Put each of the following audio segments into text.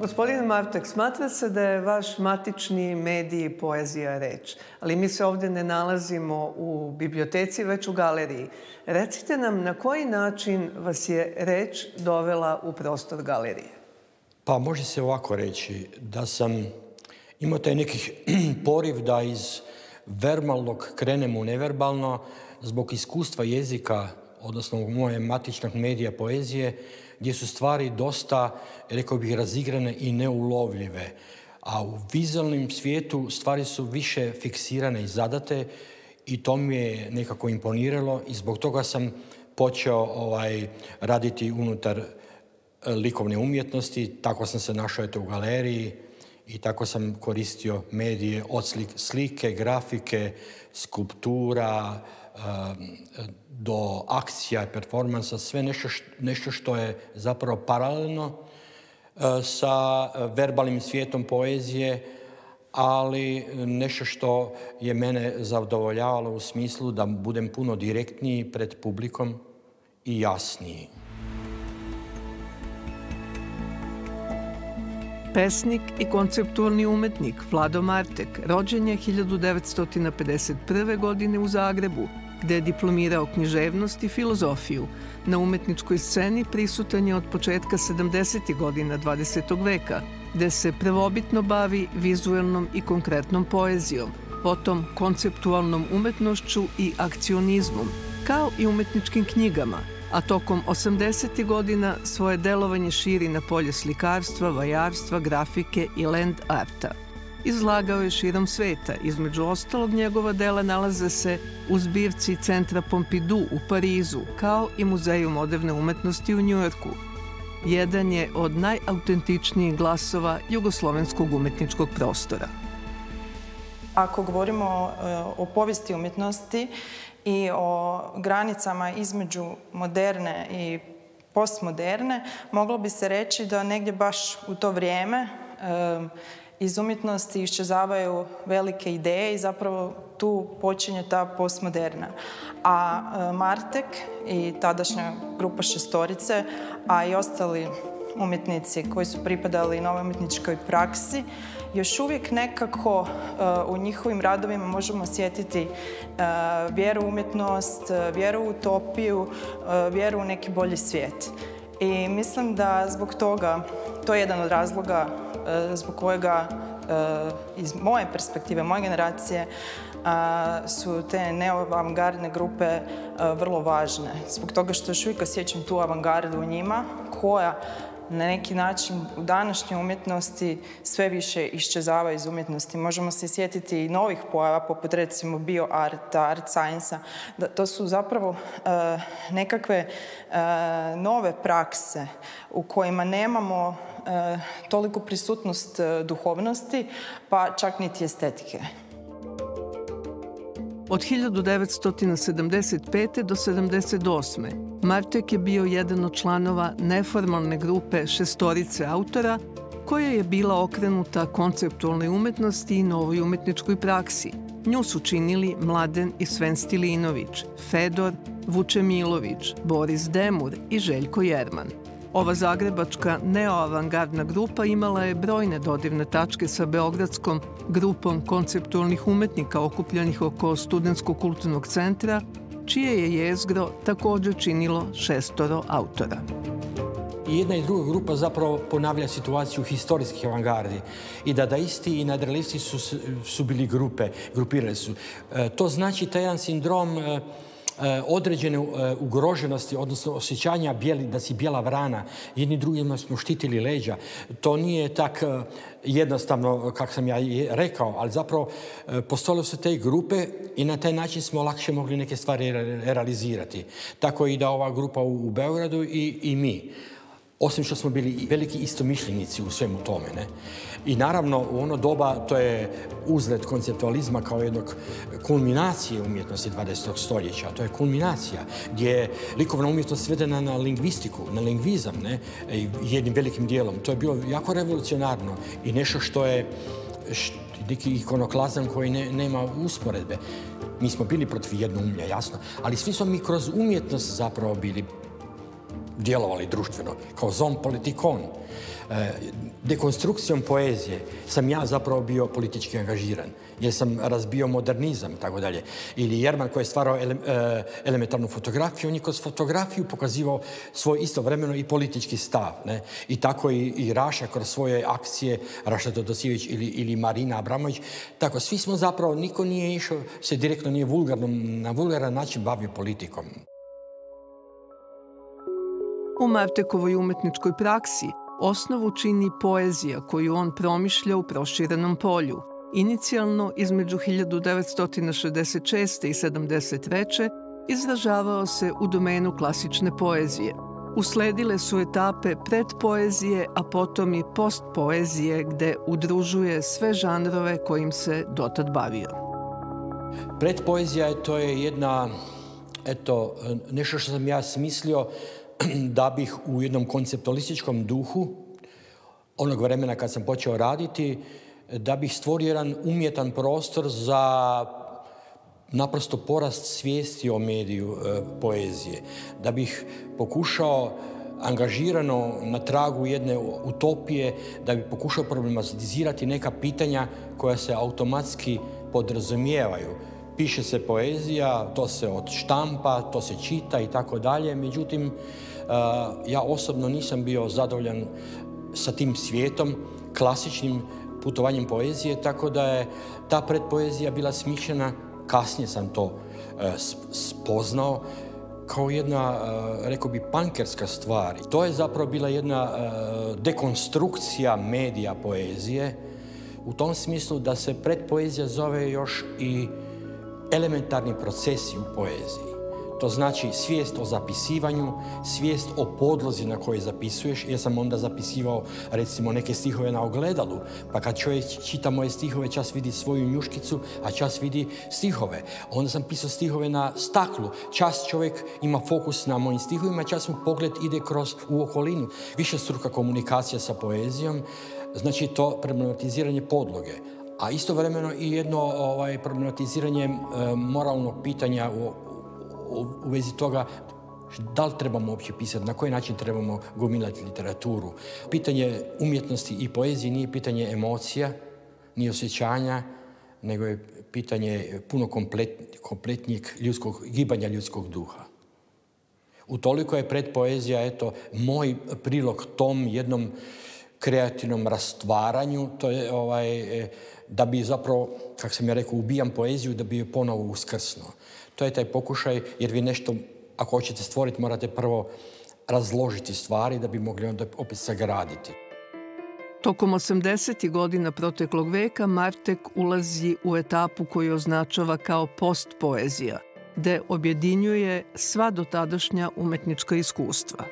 Gospodin Martek, smatra se da je vaš matični medij poezija reč, ali mi se ovde ne nalazimo u biblioteci, već u galeriji. Recite nam na koji način vas je reč dovela u prostor galerije? Pa može se ovako reći da sam imao taj nekih poriv da iz verbalnog krenemo u neverbalno zbog iskustva jezika, odnosno moje matičnog medija poezije, gdje su stvari dosta, rekao bih, razigrane i neulovljive. A u vizualnom svijetu stvari su više fiksirane i zadate i to mi je nekako imponiralo i zbog toga sam počeo ovaj, raditi unutar e, likovne umjetnosti. Tako sam se našao eto, u galeriji i tako sam koristio medije od slike, grafike, skulptura, do akcija i performansa, sve nešto, nešto što je zapravo paralelno e, sa verbalnim svijetom poezije, ali nešto što je mene zadovoljavalo u smislu da budem puno direktniji pred publikom i jasniji. Pesnik i konceptualni umetnik Vlado Martek rođen je 1951. godine u Zagrebu, gde je diplomirao književnost i filozofiju. Na umetničkoj sceni prisutan je od početka 70. godina 20. veka, gde se prvobitno bavi vizuelnom i konkretnom poezijom, potom konceptualnom umetnošću i akcionizmom, kao i umetničkim knjigama, a tokom 80. godina svoje delovanje širi na polje slikarstva, vajarstva, grafike i land arta. Izlagao je širom sveta, između ostalog njegova dela nalaze se u zbirci Centra Pompidou u Parizu, kao i Muzeju moderne umetnosti u Njujorku. Jedan je od najautentičnijih glasova jugoslovenskog umetničkog prostora. Ako govorimo e, o povijesti umjetnosti i o granicama između moderne i postmoderne, moglo bi se reći da negdje baš u to vrijeme e, iz umjetnosti iščezavaju velike ideje i zapravo tu počinje ta postmoderna. A e, Martek i tadašnja grupa šestorice, a i ostali umjetnici koji su pripadali novoj umjetničkoj praksi, još uvijek nekako e, u njihovim radovima možemo osjetiti e, vjeru u umjetnost, vjeru u utopiju, vjeru u neki bolji svijet. I mislim da zbog toga, to je jedan od razloga zbog kojega e, iz moje perspektive, moje generacije, su te neoavangardne grupe vrlo važne. Zbog toga što još uvijek osjećam tu avangardu u njima koja na neki način u današnjoj umjetnosti sve više iščezava iz umjetnosti. Možemo se sjetiti i novih pojava, poput recimo bioarta, art science Da, to su zapravo e, nekakve e, nove prakse u kojima nemamo e, toliko prisutnost duhovnosti, pa čak niti estetike. Od 1975. do 78. Martek je bio jedan od članova neformalne grupe šestorice autora koja je bila okrenuta konceptualnoj umetnosti i novoj umetničkoj praksi. Nju su činili Mladen i Sven Stilinović, Fedor, Vuče Milović, Boris Demur i Željko Jerman. Ova zagrebačka neoavangardna grupa imala je brojne dodirne tačke sa Beogradskom grupom konceptualnih umetnika okupljenih oko Studenskog kulturnog centra čije je jezgro također činilo šestoro autora. I jedna i druga grupa zapravo ponavlja situaciju historijskih avangardi i da isti i nadrealisti su, su bili grupe, grupirali su. E, to znači taj jedan sindrom E, određene e, ugroženosti, odnosno osjećanja bijeli, da si bijela vrana. Jedni drugima smo štitili leđa. To nije tak e, jednostavno, kako sam ja rekao, ali zapravo postojale su te grupe i na taj način smo lakše mogli neke stvari realizirati. Tako i da ova grupa u Beogradu i, i mi osim što smo bili veliki istomišljenici u svemu tome. Ne? I naravno u ono doba to je uzlet konceptualizma kao jednog kulminacije umjetnosti 20. stoljeća. To je kulminacija gdje je likovna umjetnost svedena na lingvistiku, na lingvizam, ne? jednim velikim dijelom. To je bilo jako revolucionarno i nešto što je neki ikonoklazam koji nema usporedbe. Mi smo bili protiv jednoumlja, jasno, ali svi smo mi kroz umjetnost zapravo bili djelovali društveno, kao zon politikon. E, dekonstrukcijom poezije sam ja zapravo bio politički angažiran, jer sam razbio modernizam i tako dalje. Ili Jerman koji je stvarao e, elementarnu fotografiju, on je kroz fotografiju pokazivao svoj istovremeno i politički stav. Ne? I tako i, i Raša kroz svoje akcije, Raša Todosijević ili, ili Marina Abramović. Tako, svi smo zapravo, niko nije išao, se direktno nije vulgarnom, na vulgaran način bavio politikom. U Martekovoj umetničkoj praksi osnovu čini poezija koju on promišlja u proširenom polju. Inicijalno, između 1966. i 73. izražavao se u domenu klasične poezije. Usledile su etape predpoezije, a potom i postpoezije gde udružuje sve žanrove kojim se dotad bavio. Predpoezija je to je jedna, eto, nešto što sam ja smislio da bih u jednom konceptualističkom duhu onog vremena kad sam počeo raditi, da bih stvorio jedan umjetan prostor za naprosto porast svijesti o mediju e, poezije. Da bih pokušao angažirano na tragu jedne utopije, da bi pokušao problematizirati neka pitanja koja se automatski podrazumijevaju. Piše se poezija, to se od štampa, to se čita i tako dalje, međutim, ja osobno nisam bio zadovoljan sa tim svijetom, klasičnim putovanjem poezije, tako da je ta predpoezija bila smišljena, kasnije sam to e, spoznao, kao jedna, e, rekao bi, pankerska stvar. To je zapravo bila jedna dekonstrukcija medija poezije, u tom smislu da se predpoezija zove još i elementarni procesi u poeziji. To znači svijest o zapisivanju, svijest o podlozi na kojoj zapisuješ. Ja sam onda zapisivao recimo neke stihove na ogledalu, pa kad čovjek čita moje stihove, čas vidi svoju njuškicu, a čas vidi stihove. Onda sam pisao stihove na staklu. Čas čovjek ima fokus na mojim stihovima, čas mu pogled ide kroz u okolinu. Više struka komunikacija sa poezijom, znači to problematiziranje podloge a istovremeno i jedno ovaj, problematiziranje e, moralnog pitanja u, u, vezi toga da li trebamo uopće pisati, na koji način trebamo gomilati literaturu. Pitanje umjetnosti i poezije nije pitanje emocija, ni osjećanja, nego je pitanje puno komplet, kompletnijeg ljudskog, gibanja ljudskog duha. Utoliko je predpoezija, eto, moj prilog tom jednom kreativnom rastvaranju, to je ovaj, da bi zapravo, kako sam ja rekao, ubijam poeziju, da bi je ponovo uskrsno. To je taj pokušaj, jer vi nešto, ako hoćete stvoriti, morate prvo razložiti stvari da bi mogli onda opet sagraditi. Tokom 80. godina proteklog veka Martek ulazi u etapu koju označava kao postpoezija, gde objedinjuje sva dotadašnja umetnička iskustva.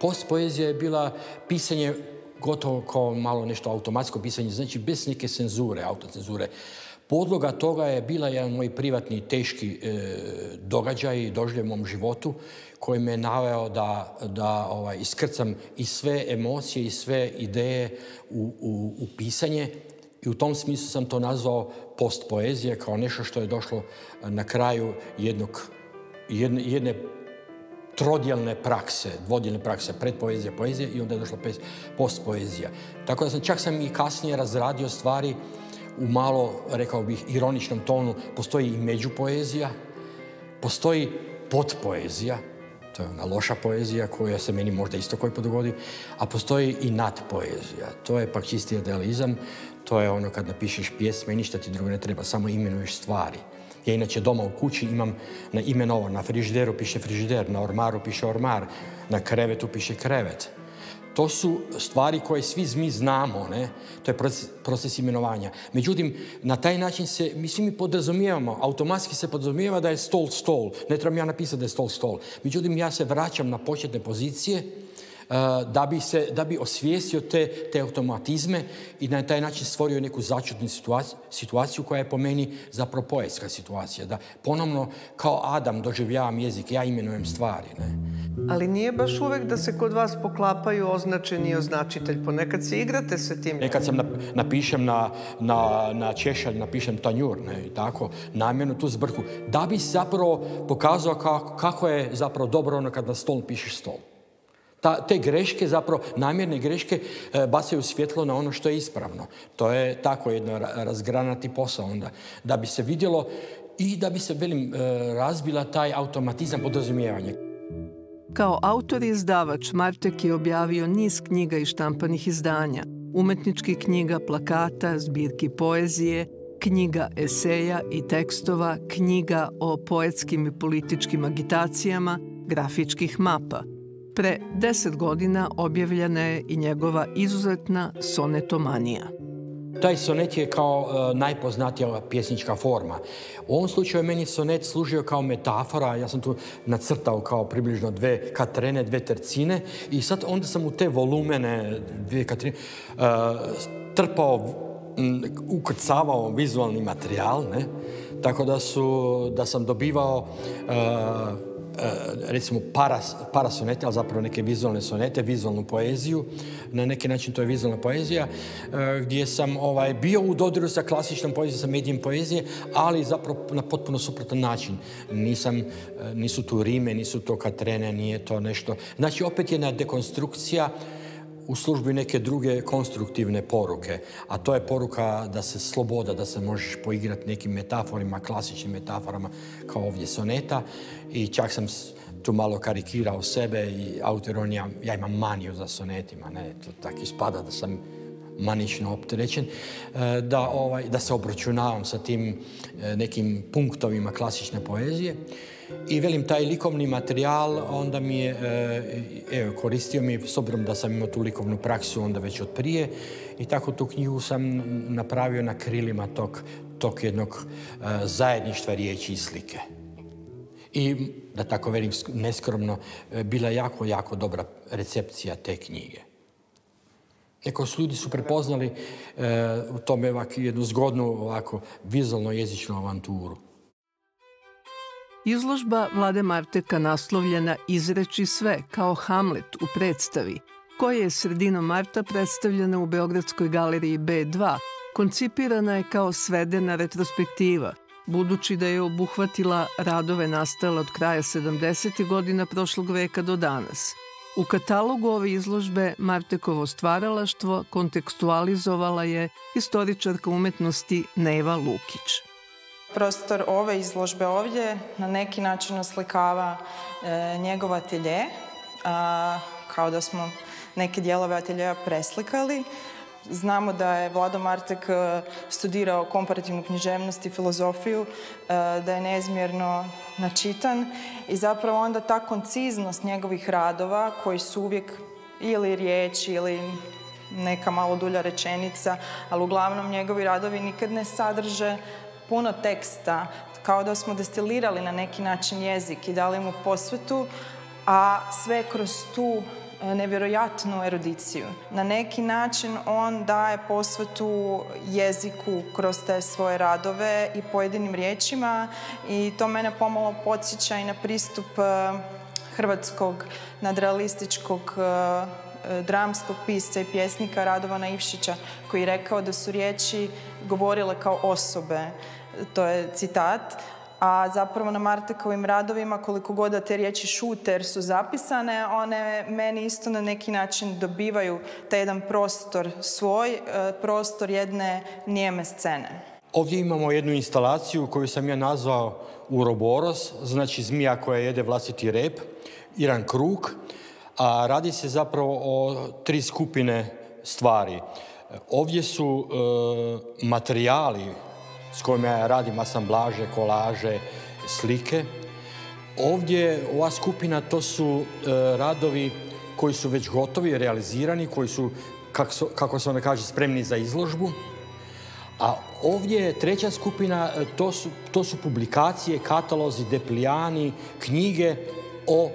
Postpoezija je bila pisanje gotovo kao malo nešto automatsko pisanje, znači bez neke cenzure, autocenzure. Podloga toga je bila jedan moj privatni teški e, događaj doživljaj u mom životu koji me je naveo da, da ovaj, iskrcam i sve emocije i sve ideje u, u, u pisanje i u tom smislu sam to nazvao postpoezije kao nešto što je došlo na kraju jednog, jedne, jedne trodjelne prakse, dvodjelne prakse, predpoezija, poezija i onda je došla postpoezija. Tako da sam čak sam i kasnije razradio stvari u malo, rekao bih, ironičnom tonu. Postoji i međupoezija, postoji podpoezija, to je ona loša poezija koja se meni možda isto koji podogodi, a postoji i nadpoezija. To je pak čisti idealizam, to je ono kad napišeš pjesme ništa ti drugo ne treba, samo imenuješ stvari. Ja inače doma u kući imam na imenovo, na frižideru piše frižider, na ormaru piše ormar, na krevetu piše krevet. To su stvari koje svi mi znamo, ne? to je proces, imenovanja. Međutim, na taj način se, mi svi mi podrazumijevamo, automatski se podrazumijeva da je stol stol. Ne trebam ja napisati da je stol stol. Međutim, ja se vraćam na početne pozicije da bi, se, da bi osvijestio te, te automatizme i na taj način stvorio neku začutnu situaciju, situaciju koja je po meni zapravo poetska situacija. Da ponovno kao Adam doživljavam jezik, ja imenujem stvari. Ne? Ali nije baš uvek da se kod vas poklapaju označeni i označitelj. Ponekad se igrate sa tim. Nekad sam napišem na, na, na češalj, napišem tanjur, ne, i tako, namjerno tu zbrku. Da bi zapravo pokazao kako, kako je zapravo dobro ono kad na stol pišeš stol. Te greške, zapravo namjerne greške, e, bacaju svjetlo na ono što je ispravno. To je tako jedno razgranati posao onda. Da bi se vidjelo i da bi se, velim, e, razbila taj automatizam podrazumijevanja. Kao autor i izdavač Martek je objavio niz knjiga i štampanih izdanja, umetničkih knjiga, plakata, zbirki poezije, knjiga eseja i tekstova, knjiga o poetskim i političkim agitacijama, grafičkih mapa. Pre deset godina objavljena je i njegova izuzetna sonetomanija. Taj sonet je kao e, najpoznatija pjesnička forma. U ovom slučaju meni sonet služio kao metafora, ja sam tu nacrtao kao približno dve katrene, dve tercine i sad onda sam u te volumene dvije katrine uh, trpao, ukrcavao vizualni materijal, tako da, sam dobivao Eh, recimo paras, parasonete, ali zapravo neke vizualne sonete, vizualnu poeziju. Na neki način to je vizualna poezija eh, gdje sam ovaj, bio u dodiru sa klasičnom poezijom, sa medijem poezije, ali zapravo na potpuno suprotan način. Nisam, eh, nisu tu rime, nisu to katrene, nije to nešto. Znači opet jedna dekonstrukcija u službi neke druge konstruktivne poruke, a to je poruka da se sloboda, da se možeš poigrati nekim metaforima, klasičnim metaforama kao ovdje soneta i čak sam tu malo karikirao sebe i autor ja, ja imam maniju za sonetima, ne, to tako ispada da sam manično opterećen, e, da, ovaj, da se obračunavam sa tim e, nekim punktovima klasične poezije. I velim, taj likovni materijal onda mi je, e, evo, koristio mi, s obzirom da sam imao tu likovnu praksu onda već od prije, i tako tu knjigu sam napravio na krilima tog, tog jednog zajedništva riječi i slike. I, da tako velim neskromno, bila jako, jako dobra recepcija te knjige. Neko su ljudi su prepoznali u tome jednu zgodnu ovako vizualno jezičnu avanturu. Izložba Vlade Marteka naslovljena Izreći sve kao Hamlet u predstavi, koja je sredinom marta predstavljena u Beogradskoj galeriji B2, koncipirana je kao svedena retrospektiva, budući da je obuhvatila radove nastale od kraja 70. godina prošlog veka do danas – U katalogu ove izložbe Martekovo stvaralaštvo kontekstualizovala je istoričarka umetnosti Neva Lukić. Prostor ove izložbe ovdje na neki način oslikava e, njegov atelje, kao da smo neke dijelove ateljeja preslikali. Znamo da je Vlado Martek e, studirao komparativnu književnost i filozofiju, e, da je neizmjerno načitan i zapravo onda ta konciznost njegovih radova koji su uvijek ili riječ ili neka malo dulja rečenica, ali uglavnom njegovi radovi nikad ne sadrže puno teksta, kao da smo destilirali na neki način jezik i dali mu posvetu, a sve kroz tu E, nevjerojatnu erudiciju. Na neki način on daje posvetu jeziku kroz te svoje radove i pojedinim riječima i to mene pomalo podsjeća i na pristup e, hrvatskog nadrealističkog e, dramskog pisca i pjesnika Radovana Ivšića koji je rekao da su riječi govorile kao osobe. To je citat a zapravo na Martekovim radovima koliko god da te riječi šute jer su zapisane, one meni isto na neki način dobivaju taj jedan prostor svoj, e, prostor jedne nijeme scene. Ovdje imamo jednu instalaciju koju sam ja nazvao Uroboros, znači zmija koja jede vlastiti rep, jedan krug, a radi se zapravo o tri skupine stvari. Ovdje su e, materijali s kojima ja radim asamblaže, kolaže, slike. Ovdje ova skupina to su e, radovi koji su već gotovi, realizirani, koji su, kako, kako se ona kaže, spremni za izložbu. A ovdje je treća skupina, e, to su, to su publikacije, katalozi, deplijani, knjige o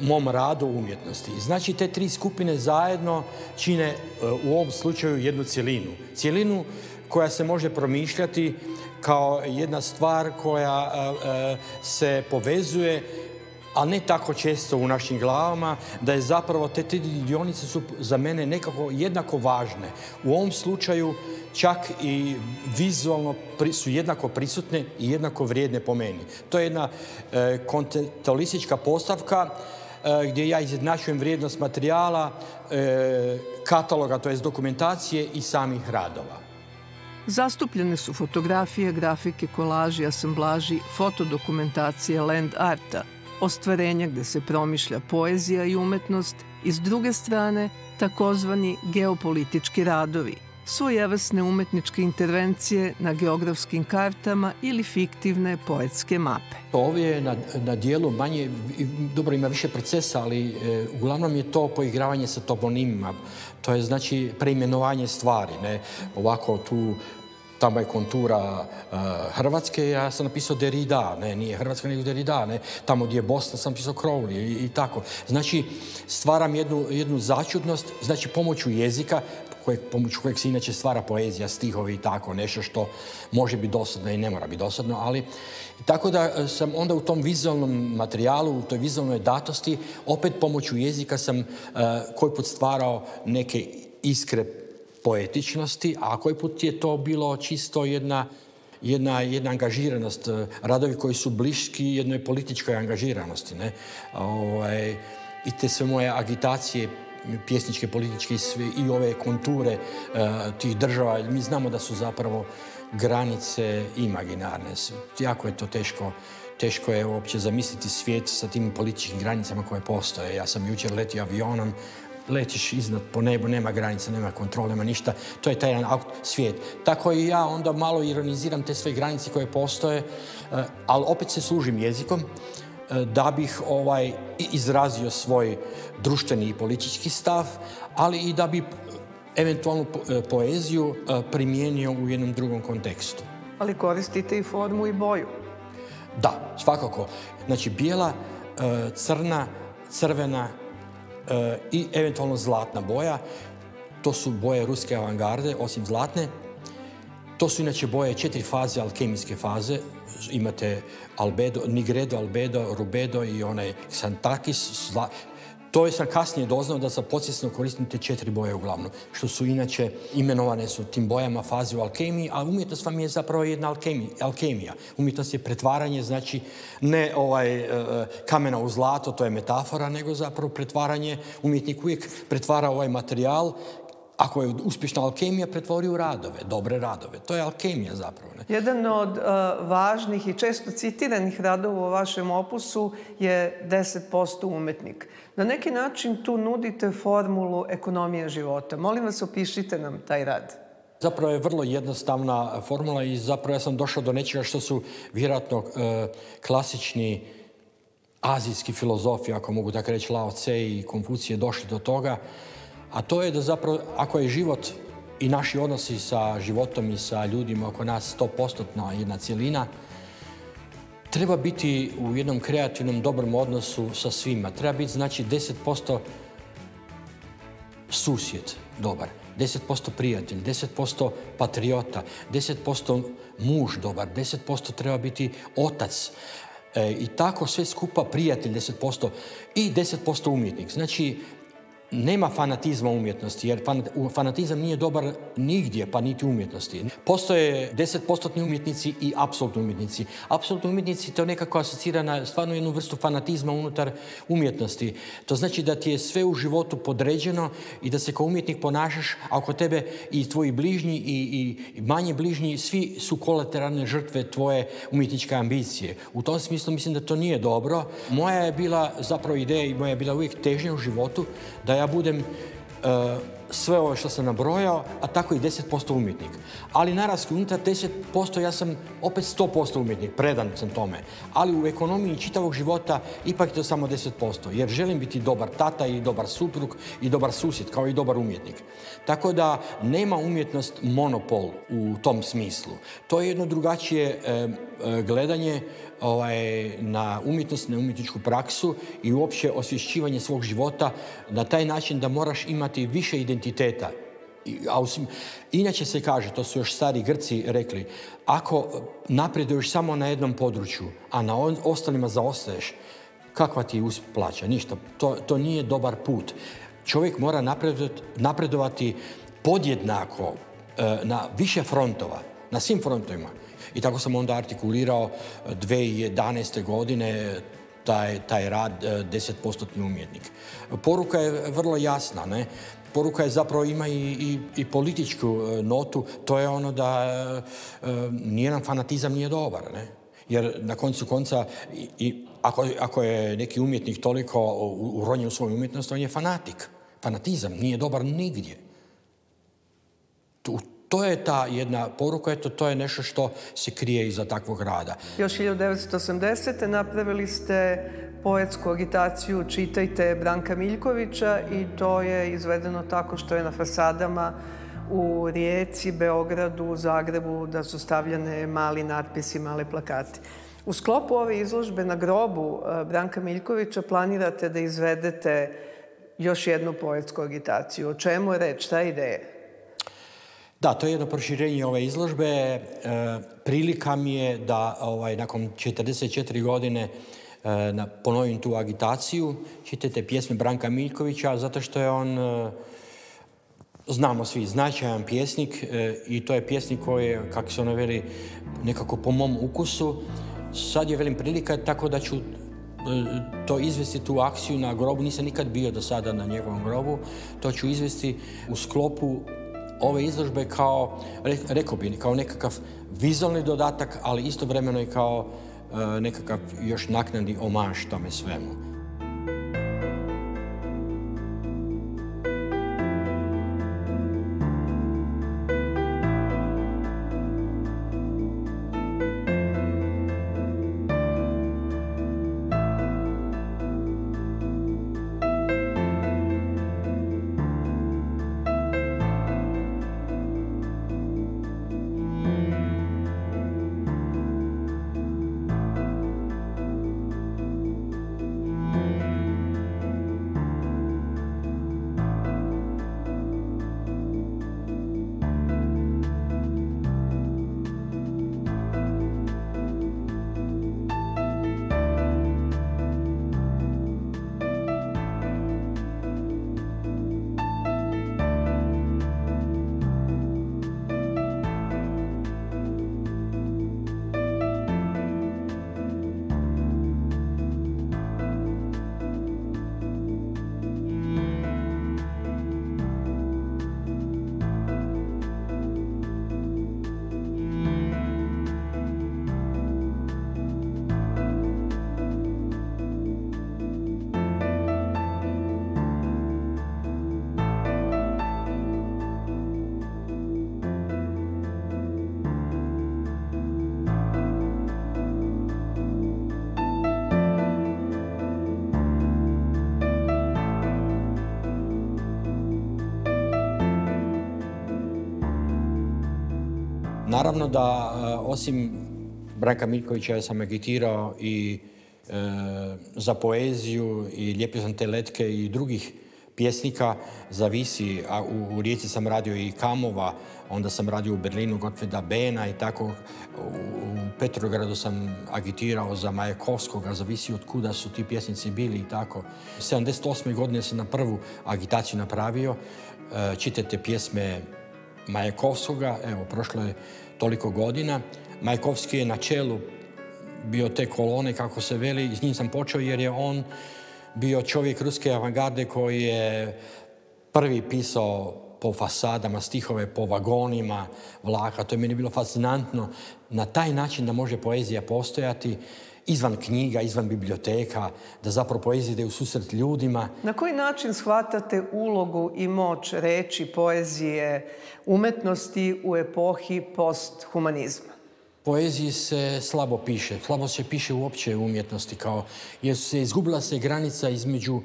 mom radu umjetnosti. Znači, te tri skupine zajedno čine e, u ovom slučaju jednu cjelinu. Cjelinu koja se može promišljati kao jedna stvar koja e, e, se povezuje a ne tako često u našim glavama, da je zapravo te tri dionice su za mene nekako jednako važne. U ovom slučaju čak i vizualno su jednako prisutne i jednako vrijedne po meni. To je jedna e, postavka gdje ja izjednačujem vrijednost materijala, kataloga, to jest dokumentacije i samih radova. Zastupljene su fotografije, grafike, kolaži, asemblaži, fotodokumentacije land arta, ostvarenja gde se promišlja poezija i umetnost i s druge strane takozvani geopolitički radovi, svojevrsne umetničke intervencije na geografskim kartama ili fiktivne poetske mape. Ovo je na, na dijelu manje, dobro ima više procesa, ali e, uglavnom je to poigravanje sa toponimima. To je znači preimenovanje stvari. Ne? Ovako tu tamo je kontura uh, Hrvatske, ja sam napisao Derrida, ne, nije Hrvatska nego Derrida, ne, tamo gdje je Bosna sam napisao Crowley i, i, tako. Znači, stvaram jednu, jednu začudnost, znači pomoću jezika, kojeg, pomoću kojeg se inače stvara poezija, stihovi i tako, nešto što može biti dosadno i ne mora biti dosadno, ali tako da uh, sam onda u tom vizualnom materijalu, u toj vizualnoj datosti, opet pomoću jezika sam uh, koji put stvarao neke iskre poetičnosti, a koji put je to bilo čisto jedna, jedna, jedna angažiranost, e, radovi koji su bliski jednoj političkoj angažiranosti. Ne? Ovaj, I te sve moje agitacije pjesničke, političke i, ove konture uh, tih država, mi znamo da su zapravo granice imaginarne. Jako je to teško teško je uopće zamisliti svijet sa tim političkim granicama koje postoje. Ja sam jučer letio avionom letiš iznad po nebu, nema granica, nema kontrole, nema ništa. To je taj jedan svijet. Tako i ja onda malo ironiziram te sve granice koje postoje, eh, ali opet se služim jezikom da bih ovaj izrazio svoj društveni i politički stav, ali i da bi eventualnu eh, poeziju primijenio u jednom drugom kontekstu. Ali koristite i formu i boju. Da, svakako. Znači, bijela, crna, crvena, E, i eventualno zlatna boja. To su boje ruske avangarde, osim zlatne. To su inače boje četiri faze, alkemijske faze. Imate albedo, nigredo, albedo, rubedo i onaj xantakis, to je sam kasnije doznao da sam podsjesno koristim te četiri boje uglavnom, što su inače imenovane su tim bojama faze u alkemiji, a umjetnost vam je zapravo jedna alkemija. alkemija. Umjetnost je pretvaranje, znači ne ovaj e, e, kamena u zlato, to je metafora, nego zapravo pretvaranje, umjetnik uvijek pretvara ovaj materijal ako je uspješna alkemija, pretvori u radove, dobre radove. To je alkemija zapravo. Ne? Jedan od uh, važnih i često citiranih radova u vašem opusu je 10% umetnik. Na neki način tu nudite formulu ekonomije života. Molim vas, opišite nam taj rad. Zapravo je vrlo jednostavna formula i zapravo ja sam došao do nečega što su vjerojatno uh, klasični azijski filozofi, ako mogu tako reći, Lao Tse i Konfucije došli do toga a to je da zapravo ako je život i naši odnosi sa životom i sa ljudima oko nas 100% jedna cijelina, treba biti u jednom kreativnom, dobrom odnosu sa svima. Treba biti, znači, 10% susjed dobar, 10% prijatelj, 10% patriota, 10% muž dobar, 10% treba biti otac. E, I tako sve skupa prijatelj 10% i 10% umjetnik. Znači, nema fanatizma umjetnosti, jer fanatizam nije dobar nigdje, pa niti umjetnosti. Postoje desetpostotni umjetnici i apsolutni umjetnici. Apsolutni umjetnici to nekako asocira na stvarno jednu vrstu fanatizma unutar umjetnosti. To znači da ti je sve u životu podređeno i da se kao umjetnik ponašaš, a oko tebe i tvoji bližnji i, i manje bližnji, svi su kolateralne žrtve tvoje umjetničke ambicije. U tom smislu mislim da to nije dobro. Moja je bila zapravo ideja i moja je bila uvijek težnja u životu da ja budem uh, sve ovo što sam nabrojao, a tako i 10% umjetnik. Ali naravski unutar 10% ja sam opet 100% umjetnik, predan sam tome. Ali u ekonomiji čitavog života ipak je to samo 10%, jer želim biti dobar tata i dobar suprug i dobar susjed, kao i dobar umjetnik. Tako da nema umjetnost monopol u tom smislu. To je jedno drugačije e, e, gledanje ovaj, na umjetnost, na umjetničku praksu i uopće osvješćivanje svog života na taj način da moraš imati više identiteta. A usim, inače se kaže, to su još stari Grci rekli, ako napreduješ samo na jednom području, a na ostalima zaostaješ, kakva ti je plaća? Ništa. To, to nije dobar put. Čovjek mora napredovati, napredovati podjednako e, na više frontova, na svim frontovima. I tako sam onda artikulirao 2011. godine taj, taj rad 10% umjetnik. Poruka je vrlo jasna, ne? Poruka je zapravo ima i, i, političku notu, to je ono da nijedan fanatizam nije dobar, ne? Jer na koncu konca i, ako, ako je neki umjetnik toliko uronjen u svoju umjetnost, on je fanatik. Fanatizam nije dobar nigdje. To je ta jedna poruka, eto, to je nešto što se krije iza takvog rada. Još 1980. napravili ste poetsku agitaciju Čitajte Branka Miljkovića i to je izvedeno tako što je na fasadama u Rijeci, Beogradu, Zagrebu da su stavljene mali natpisi, male plakati. U sklopu ove izložbe na grobu e, Branka Miljkovića planirate da izvedete još jednu poetsku agitaciju. O čemu je reč? Šta ideja? Da, to je jedno proširenje ove izložbe. E, prilika mi je da ovaj, nakon 44 godine e, ponovim tu agitaciju. Čitajte pjesme Branka Miljkovića zato što je on znamo svi, značajan pjesnik i to je pjesnik koji je, kako se ono veli, nekako po mom ukusu sad je velim prilika tako da ću e, to izvesti tu akciju na grobu. Nisam nikad bio do sada na njegovom grobu. To ću izvesti u sklopu ove izložbe kao, rekao bi, kao nekakav vizualni dodatak, ali istovremeno i kao e, nekakav još naknadni omaž tome svemu. Naravno da e, osim Branka Miljkovića ja sam agitirao i e, za poeziju i lijepio sam te letke i drugih pjesnika zavisi, a u, u Rijeci sam radio i Kamova, onda sam radio u Berlinu Gottfrieda Bena i tako u, Petrogradu sam agitirao za Majakovskoga, zavisi od kuda su ti pjesnici bili i tako. 78. godine sam na prvu agitaciju napravio, e, čitajte pjesme Majakovskoga, evo, prošlo je toliko godina. Majkovski je na čelu bio te kolone, kako se veli, s njim sam počeo jer je on bio čovjek ruske avangarde koji je prvi pisao po fasadama, stihove po vagonima vlaka. To je meni bilo fascinantno na taj način da može poezija postojati izvan knjiga, izvan biblioteka, da zapravo poezija ide u susret ljudima. Na koji način shvatate ulogu i moć reči, poezije, umetnosti u epohi posthumanizma? Poeziji se slabo piše, slabo se piše uopće u umjetnosti, kao, jer se izgubila se granica između,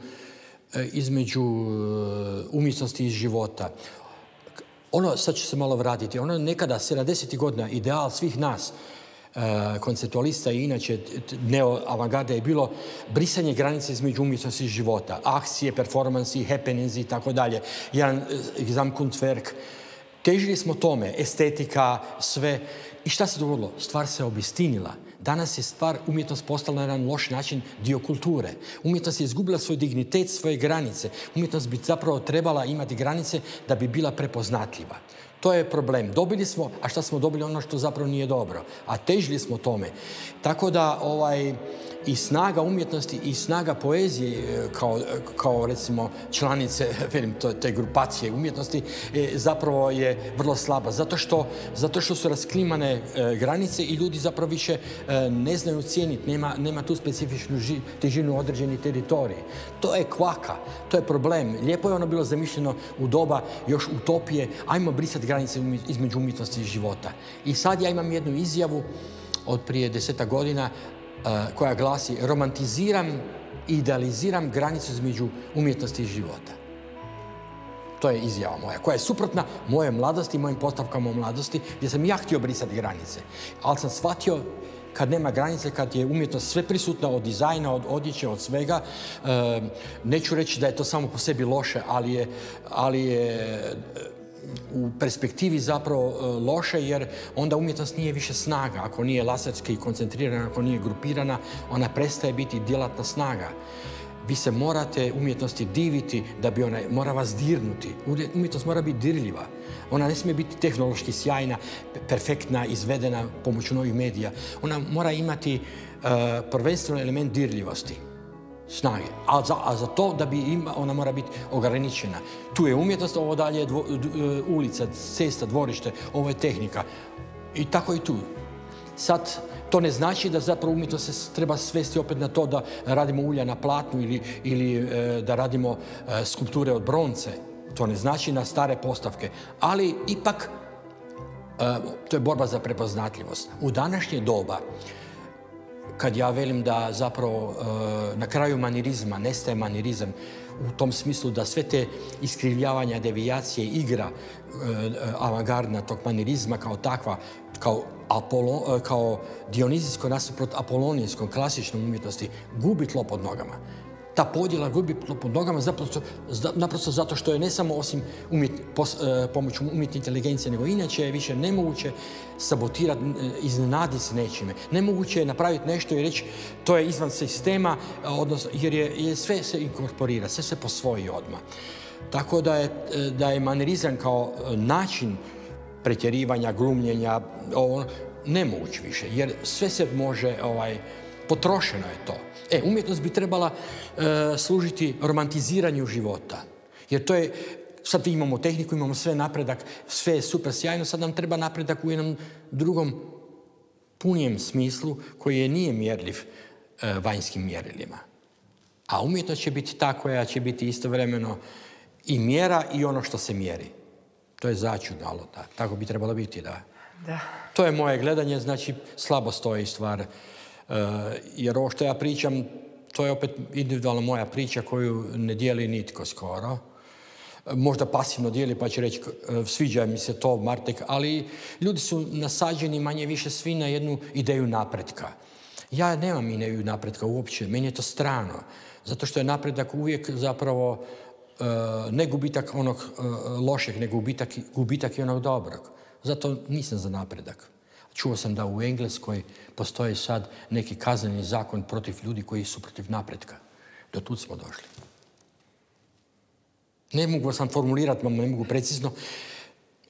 između e, umjetnosti i života. Ono, sad ću se malo vratiti, ono nekada, 70. godina, ideal svih nas, Eh, konceptualista i inače neo-avangarda je bilo brisanje granice između umjetnosti i života. Akcije, performansi, happenings i tako dalje. Jedan Gesamtkunstwerk. Težili smo tome, estetika, sve. I šta se dogodilo? Stvar se obistinila. Danas je stvar, umjetnost postala na jedan loš način dio kulture. Umjetnost je izgubila svoj dignitet, svoje granice. Umjetnost bi zapravo trebala imati granice da bi bila prepoznatljiva. To je problem. Dobili smo, a šta smo dobili ono što zapravo nije dobro. A težili smo tome. Tako da ovaj, i snaga umjetnosti i snaga poezije e, kao, kao recimo članice velim, te grupacije umjetnosti zapravo je vrlo slaba. Zato što, zato što su rasklimane granice i ljudi zapravo više ne znaju cijeniti. Nema, nema tu specifičnu težinu određeni teritoriji. To je kvaka, to je problem. Lijepo je ono bilo zamišljeno u doba još utopije. Ajmo brisati granice između umjetnosti i života. I sad ja imam jednu izjavu od prije deseta godina koja glasi romantiziram i idealiziram granicu između umjetnosti i života. To je izjava moja, koja je suprotna moje mladosti, mojim postavkama u mladosti, gdje sam ja htio brisati granice. Ali sam shvatio kad nema granice, kad je umjetnost sve prisutna od dizajna, od odjeće, od svega. neću reći da je to samo po sebi loše, ali je, ali je u perspektivi zapravo e, loše jer onda umjetnost nije više snaga. Ako nije laserski koncentrirana, ako nije grupirana, ona prestaje biti djelatna snaga. Vi se morate umjetnosti diviti da bi ona, mora vas dirnuti. Umjetnost mora biti dirljiva. Ona ne smije biti tehnološki sjajna, perfektna, izvedena pomoću novih medija. Ona mora imati uh, prvenstveno element dirljivosti snage. A za, to da bi ima, ona mora biti ograničena. Tu je umjetnost, ovo dalje je e, ulica, cesta, dvorište, ovo je tehnika. I tako i tu. Sad, to ne znači da zapravo umjetnost se treba svesti opet na to da radimo ulja na platnu ili, ili e, da radimo e, skulpture od bronce. To ne znači na stare postavke. Ali ipak, to je borba za prepoznatljivost. U današnje doba kad ja velim da zapravo e, na kraju manirizma nestaje manirizam u tom smislu da sve te iskrivljavanja, devijacije, igra e, avangardna tog manirizma kao takva, kao, Apolo, e, kao dionizijsko nasuprot apolonijskom klasičnom umjetnosti gubi tlo pod nogama ta podjela gubi pod nogama naprosto zato što je ne samo osim umjet, e, pomoću umjetne inteligencije, nego inače je više nemoguće sabotirati, e, iznenaditi se nečime. Nemoguće je napraviti nešto i reći to je izvan sistema, odnosno, jer je, sve se inkorporira, sve se posvoji odmah. Tako da je, e, da je manerizam kao način pretjerivanja, glumljenja, ovo, nemoguć više, jer sve se može ovaj, Potrošeno je to. E, umjetnost bi trebala e, služiti romantiziranju života. Jer to je, sad imamo tehniku, imamo sve napredak, sve je super sjajno, sad nam treba napredak u jednom drugom punijem smislu koji je nije mjerljiv e, vanjskim mjerilima. A umjetnost će biti ta koja će biti istovremeno i mjera i ono što se mjeri. To je začudalo, da. Tako bi trebalo biti, da. da. To je moje gledanje, znači slabo stoji stvar jer ovo što ja pričam, to je opet individualna moja priča koju ne dijeli nitko skoro. Možda pasivno dijeli pa će reći eh, sviđa mi se to Martek, ali ljudi su nasađeni manje više svi na jednu ideju napretka. Ja nemam ideju napretka uopće, meni je to strano. Zato što je napredak uvijek zapravo eh, ne gubitak onog lošeg, nego gubitak, gubitak i onog dobrog. Zato nisam za napredak. Čuo sam da u Engleskoj postoji sad neki kazneni zakon protiv ljudi koji su protiv napretka. Do tu smo došli. Ne mogu sam formulirati, ne mogu precizno.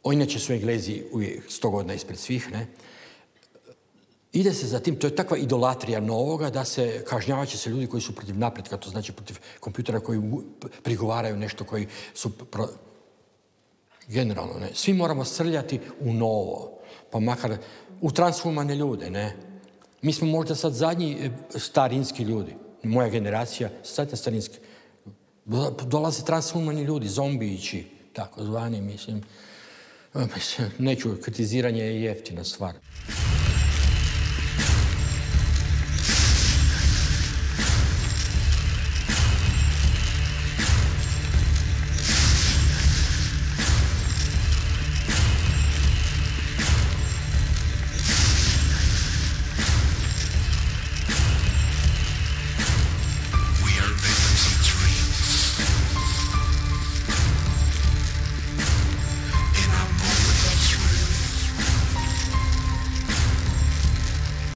O, inače su Englezi uvijek sto godina ispred svih, ne? Ide se za tim, to je takva idolatrija novoga da se kažnjavat će se ljudi koji su protiv napretka, to znači protiv kompjutera koji prigovaraju nešto koji su generalno, ne. Svi moramo srljati u novo, pa makar u transhumane ljude, ne. Mi smo možda sad zadnji e, starinski ljudi, moja generacija, sad starinski. Dolaze transhumani ljudi, zombijići, tako zvani, mislim. Neću, kritiziranje je jeftina stvar.